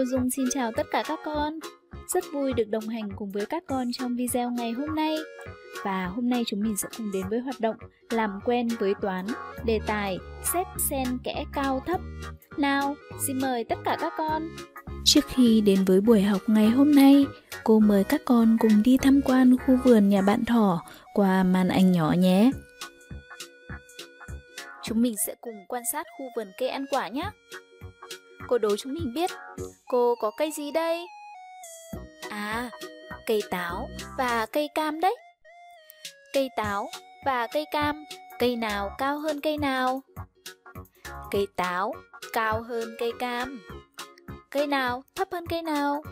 Cô Dung xin chào tất cả các con. Rất vui được đồng hành cùng với các con trong video ngày hôm nay. Và hôm nay chúng mình sẽ cùng đến với hoạt động làm quen với toán, đề tài xếp sen kẽ cao thấp. Nào, xin mời tất cả các con. Trước khi đến với buổi học ngày hôm nay, cô mời các con cùng đi tham quan khu vườn nhà bạn thỏ qua màn ảnh nhỏ nhé. Chúng mình sẽ cùng quan sát khu vườn cây ăn quả nhé. Cô đố chúng mình biết Cô có cây gì đây? À, cây táo và cây cam đấy Cây táo và cây cam Cây nào cao hơn cây nào? Cây táo cao hơn cây cam Cây nào thấp hơn cây nào?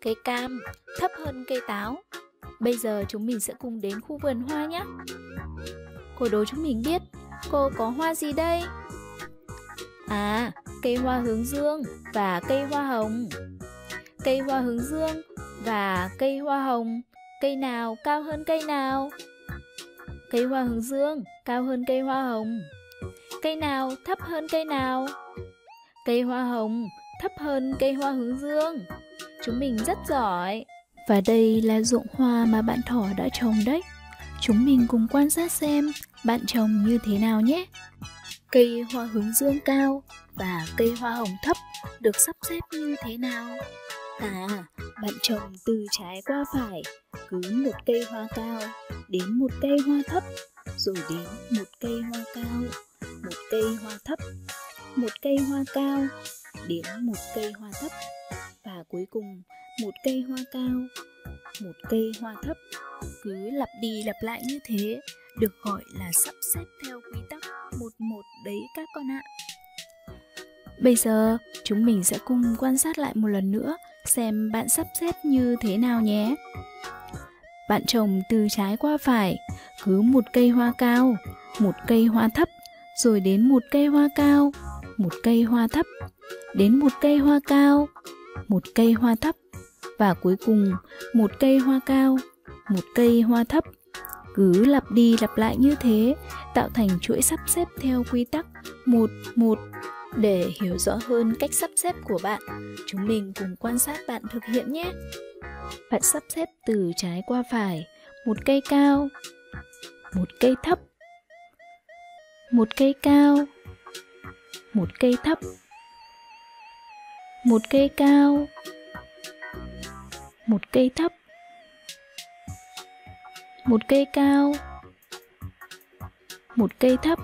Cây cam thấp hơn cây táo Bây giờ chúng mình sẽ cùng đến khu vườn hoa nhé Cô đố chúng mình biết Cô có hoa gì đây? À, cây hoa hướng dương và cây hoa hồng. Cây hoa hướng dương và cây hoa hồng, cây nào cao hơn cây nào? Cây hoa hướng dương cao hơn cây hoa hồng. Cây nào thấp hơn cây nào? Cây hoa hồng thấp hơn cây hoa hướng dương. Chúng mình rất giỏi. Và đây là ruộng hoa mà bạn thỏ đã trồng đấy. Chúng mình cùng quan sát xem bạn trồng như thế nào nhé. Cây hoa hướng dương cao và cây hoa hồng thấp được sắp xếp như thế nào? À, bạn trồng từ trái qua phải, cứ một cây hoa cao đến một cây hoa thấp, rồi đến một cây hoa cao, một cây hoa thấp, một cây hoa cao, đến một cây hoa thấp, và cuối cùng một cây hoa cao, một cây hoa thấp. Cứ lặp đi lặp lại như thế, được gọi là sắp xếp theo quy tắc một một đấy các con ạ. Bây giờ chúng mình sẽ cùng quan sát lại một lần nữa xem bạn sắp xếp như thế nào nhé. Bạn trồng từ trái qua phải, cứ một cây hoa cao, một cây hoa thấp, rồi đến một cây hoa cao, một cây hoa thấp, đến một cây hoa cao, một cây hoa thấp và cuối cùng một cây hoa cao, một cây hoa thấp. Cứ lặp đi lặp lại như thế, tạo thành chuỗi sắp xếp theo quy tắc một một để hiểu rõ hơn cách sắp xếp của bạn, chúng mình cùng quan sát bạn thực hiện nhé. Bạn sắp xếp từ trái qua phải, một cây cao, một cây thấp, một cây cao, một cây thấp, một cây cao, một cây thấp, một cây cao, một cây thấp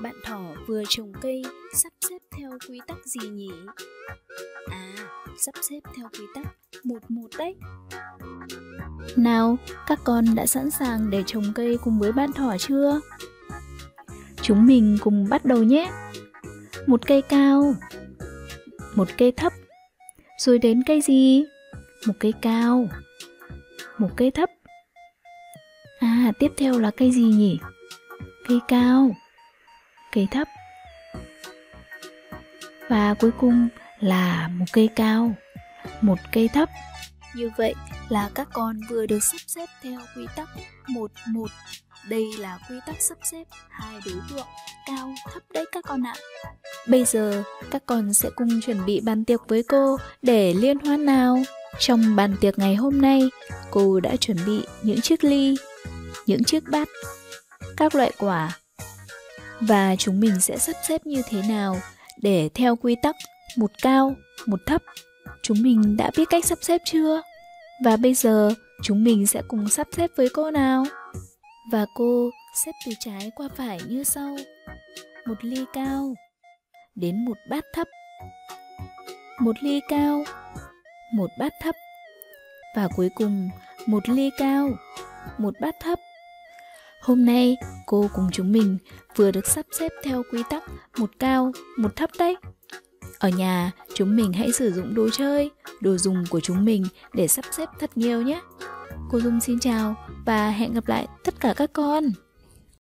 bạn thỏ vừa trồng cây sắp xếp theo quy tắc gì nhỉ? À, sắp xếp theo quy tắc một một đấy. Nào, các con đã sẵn sàng để trồng cây cùng với bạn thỏ chưa? Chúng mình cùng bắt đầu nhé. Một cây cao, một cây thấp, rồi đến cây gì? Một cây cao, một cây thấp. À, tiếp theo là cây gì nhỉ? Cây cao, cây thấp. Và cuối cùng là một cây cao một cây thấp. Như vậy là các con vừa được sắp xếp theo quy tắc một một. Đây là quy tắc sắp xếp hai đối tượng cao thấp đấy các con ạ. Bây giờ các con sẽ cùng chuẩn bị bàn tiệc với cô để liên hoan nào. Trong bàn tiệc ngày hôm nay cô đã chuẩn bị những chiếc ly những chiếc bát các loại quả và chúng mình sẽ sắp xếp như thế nào để theo quy tắc một cao, một thấp. Chúng mình đã biết cách sắp xếp chưa? Và bây giờ chúng mình sẽ cùng sắp xếp với cô nào. Và cô xếp từ trái qua phải như sau. Một ly cao đến một bát thấp. Một ly cao, một bát thấp. Và cuối cùng một ly cao, một bát thấp. Hôm nay, cô cùng chúng mình vừa được sắp xếp theo quy tắc một cao, một thấp đấy. Ở nhà, chúng mình hãy sử dụng đồ chơi, đồ dùng của chúng mình để sắp xếp thật nhiều nhé. Cô Dung xin chào và hẹn gặp lại tất cả các con.